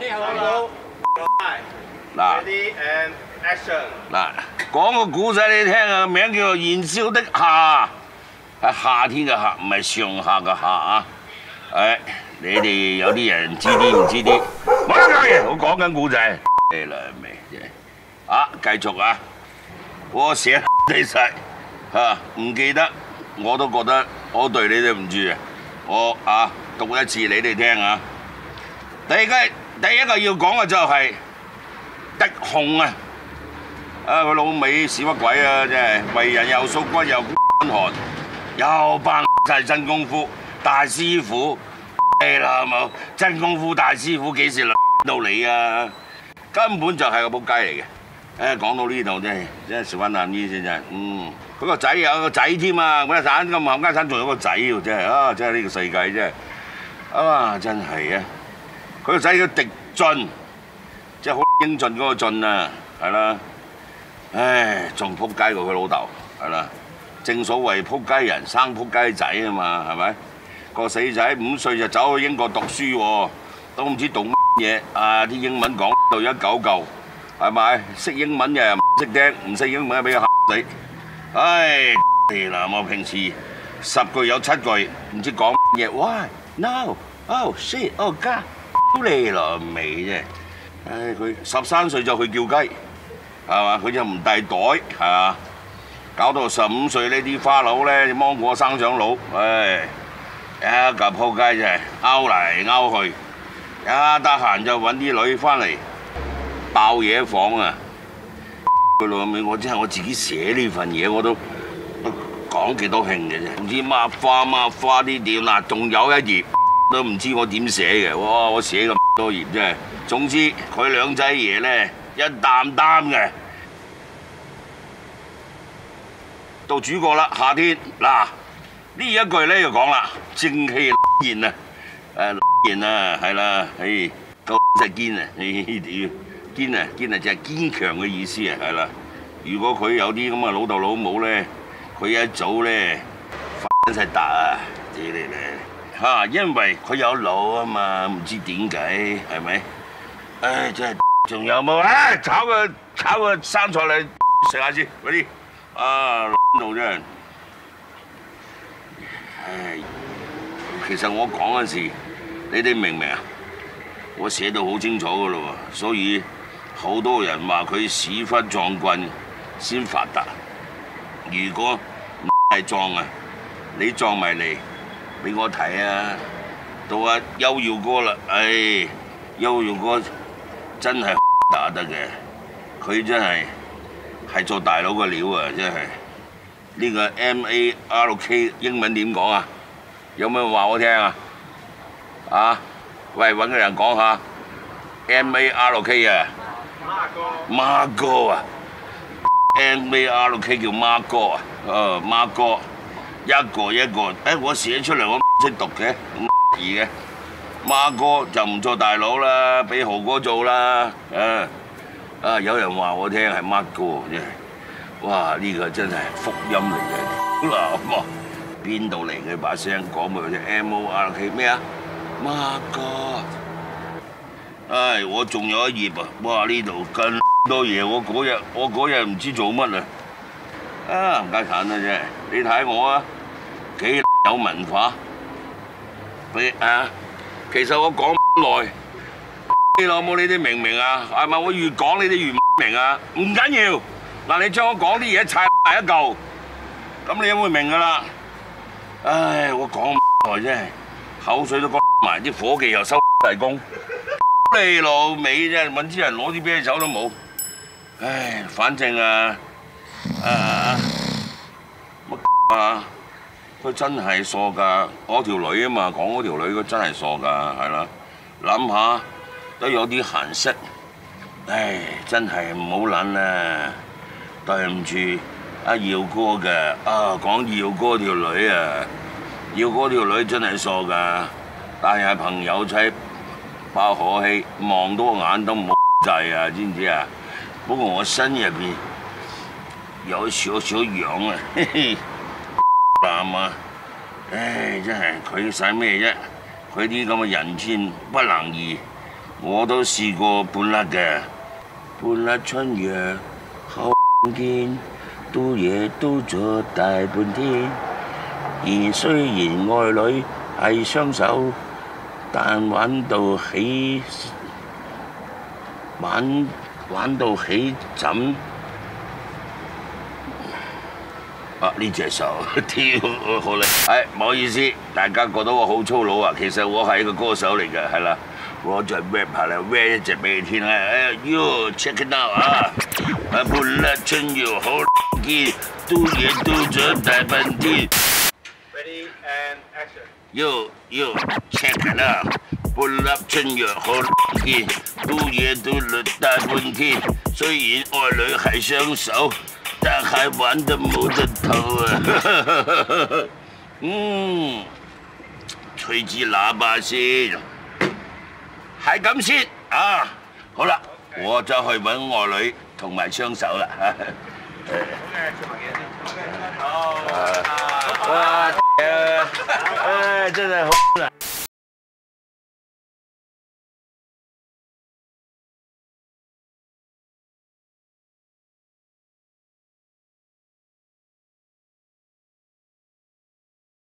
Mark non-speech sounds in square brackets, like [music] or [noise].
你好。嗱 and action！嗱，講個古仔你聽啊，名叫做《燃燒的夏》，係夏天嘅夏，唔係上下嘅夏啊！誒，你哋有啲人知啲唔知啲，冇得講嘢，我講緊古仔。你啦未啫？啊，繼續啊！我寫低晒嚇，唔記得我都覺得我對你哋唔住啊！我啊讀一次你哋聽啊！第一個第一個要講嘅就係、狄雄啊！啊！佢老味屎乜鬼啊！真係為人又縮骨又寒，又扮晒真功夫大師傅。[laughs] 係啦，冇真功夫大師傅幾時輪到你啊？根本就係個仆街嚟嘅。誒，講到呢度真係真係小翻啖意先真係。嗯，佢個仔有個仔添啊！咁一散咁冚家產仲有個仔喎，真係啊！真係呢個世界真係啊！真係啊！佢個仔叫狄俊，即係好英俊嗰個俊啊，係啦。唉，仲撲街過佢老豆，係啦。正所謂撲街人生撲街仔啊嘛，係咪？個死仔五歲就走去英國讀書喎，都唔知讀乜嘢啊！啲英文講到一九嚿，係咪？識英文嘅又唔識聽，唔識英文俾佢嚇死。唉，嗱我平時十句有七句唔知講乜嘢，why no oh shit oh god，你咯味啫！唉，佢十三歲就去叫雞。係嘛？佢就唔遞袋，係嘛？搞到十五歲呢啲花佬咧，芒果生長佬，唉，一嚿撲街就係勾嚟勾去，一得閒就揾啲女翻嚟爆嘢房啊！佢老味，我真係我自己寫呢份嘢，我都都講幾多興嘅啫，唔知乜花乜花啲點啦，仲有一頁都唔知我點寫嘅，哇！我寫咁多頁真係，總之佢兩仔爺咧。一擔擔嘅，到主角啦！夏天嗱呢一句咧就講啦，正氣然啊，誒然啊，係啦，誒夠隻堅啊，誒屌堅啊堅啊，就係堅強嘅意思啊，係啦。如果佢有啲咁嘅老豆老母咧，佢一早咧發晒達啊，知你咧嚇，因為佢有腦啊嘛，唔知點解係咪？唉，真係。仲有冇啊？炒個炒個生菜嚟食下先，嗰啲啊老真係。唉，其實我講嗰時，你哋明唔明啊？我寫到好清楚噶咯喎，所以好多人話佢屎忽撞棍先發達。如果唔係撞啊，你撞埋嚟俾我睇啊！到阿優耀哥啦，唉，優耀哥。真係打得嘅，佢真係係做大佬嘅料啊！真係呢個 M A R K 英文點講啊？有咩話我聽啊？啊，喂，揾個人講下 M A R K 啊，孖哥啊，M A R K 叫孖哥啊，誒孖哥一個一個，誒我寫出嚟我識讀嘅，咁得意嘅。孖哥就唔做大佬啦，俾豪哥做啦。啊啊！有人話我聽係孖哥真係，哇！呢個真係福音嚟嘅。嗱，邊度嚟嘅把聲講俾佢聽？M O R K 咩啊？孖哥。唉，我仲有一頁啊！哇！呢度咁多嘢，我嗰日我嗰日唔知做乜啊！啊，唔該曬啦啫，你睇我啊，幾有文化。你啊〜其實我講耐，你老母你哋明唔明啊？係咪我越講你哋越唔明啊？唔緊要，嗱你將我講啲嘢砌埋一嚿，咁你有冇明噶啦？唉，我講耐真係口水都乾埋，啲伙計又收大工，你老味啫，揾啲人攞啲啤酒都冇。唉，反正啊，啊乜啊？佢真係傻㗎，嗰條女啊嘛，講嗰條女佢真係傻㗎，係啦。諗下都有啲閒色，唉，真係唔好諗啦。對唔住，阿耀哥嘅啊，講耀哥條女啊，耀哥條女真係傻㗎，但係朋友妻爆可氣，望多眼都唔好滯啊，知唔知啊？不過我心入邊有少少癢啊。[laughs] 嘿嘿男啊！唉，真係佢使咩啫？佢啲咁嘅人賤不能移，我都試過半甩嘅，半甩春藥好見，都嘢都咗大半天。而雖然愛女係雙手，但玩到起玩玩到起枕。啊！呢隻手 [laughs] 跳好啦，係唔好意思，大家覺得我好粗魯啊，其實我係一個歌手嚟嘅，係啦，我再 rap 下啦，rap 一隻俾你聽啦，哎喲，check it out 啊，啊半粒春藥好見，都嘢都咗大半天。Ready and action. Yo yo check it out，半粒春藥好見，都嘢都咗大半天，雖然愛侶係雙手。但係玩得冇得头啊！嗯，吹支喇叭先，係咁先啊！好啦，我就去揾我女同埋雙手啦。好，哇！誒，[laughs] 真係好。